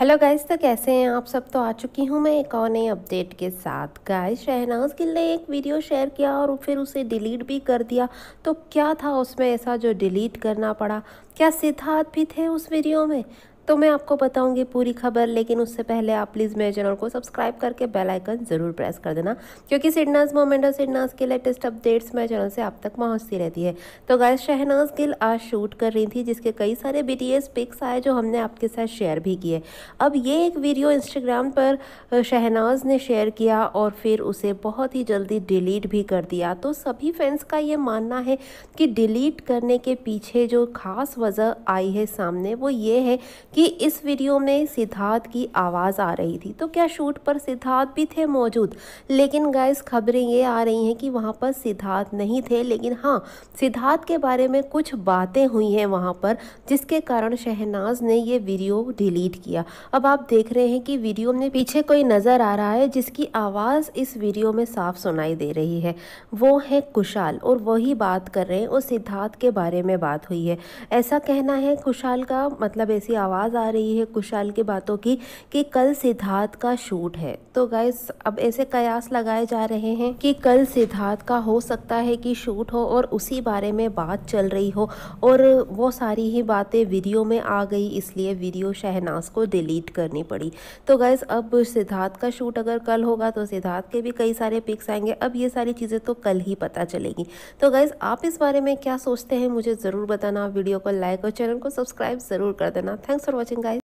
Hello guys तो कैसे हैं? आप सब तो आ चुकी हूँ मैं एक और नए अपडेट के साथ। गाइस शहनाज गिल ने एक वीडियो शेयर किया और फिर उसे डिलीट भी कर दिया। तो क्या था उसमें ऐसा जो डिलीट करना पड़ा? क्या सिद्धार्थ भी थे उस वीडियो में? तो मैं आपको बताऊँगी पूरी खबर, लेकिन उससे पहले आप प्लीज़ मेरे चैनल को सब्सक्राइब करके बेल आइकन ज़रूर प्रेस कर देना, क्योंकि सिडनाज मोमेंट और सिडनाज के लेटेस्ट अपडेट्स मेरे चैनल से आप तक पहुँचती रहती है। तो गाय शहनाज गिल आज शूट कर रही थी, जिसके कई सारे बीटीएस पिक्स आए जो हमने आपके साथ शेयर भी किए। अब ये एक वीडियो इंस्टाग्राम पर शहनाज ने शेयर किया और फिर उसे बहुत ही जल्दी डिलीट भी कर दिया। तो सभी फैंस का ये मानना है कि डिलीट करने के पीछे जो खास वजह आई है सामने, वो ये है कि इस वीडियो में सिद्धार्थ की आवाज़ आ रही थी। तो क्या शूट पर सिद्धार्थ भी थे मौजूद? लेकिन गाइस खबरें ये आ रही हैं कि वहाँ पर सिद्धार्थ नहीं थे। लेकिन हाँ सिद्धार्थ के बारे में कुछ बातें हुई हैं वहाँ पर, जिसके कारण शहनाज ने ये वीडियो डिलीट किया। अब आप देख रहे हैं कि वीडियो में पीछे कोई नज़र आ रहा है, जिसकी आवाज़ इस वीडियो में साफ़ सुनाई दे रही है। वो है कुशाल और वही बात कर रहे हैं और सिद्धार्थ के बारे में बात हुई है। ऐसा कहना है कुशाल का मतलब ऐसी आवाज़ आवाज़ आ रही है कुशाल की बातों की कि कल सिद्धार्थ का शूट है। तो गाइस अब ऐसे कयास लगाए जा रहे हैं कि कल सिद्धार्थ का हो सकता है कि शूट हो और उसी बारे में बात चल रही हो और वो सारी ही बातें वीडियो में आ गई, इसलिए वीडियो शहनाज को डिलीट करनी पड़ी। तो गाइस अब सिद्धार्थ का शूट अगर कल होगा तो सिद्धार्थ के भी कई सारे पिक्स आएँगे। अब ये सारी चीज़ें तो कल ही पता चलेगी। तो गाइज़ आप इस बारे में क्या सोचते हैं मुझे ज़रूर बताना। वीडियो को लाइक और चैनल को सब्सक्राइब ज़रूर कर देना। Thanks for watching guys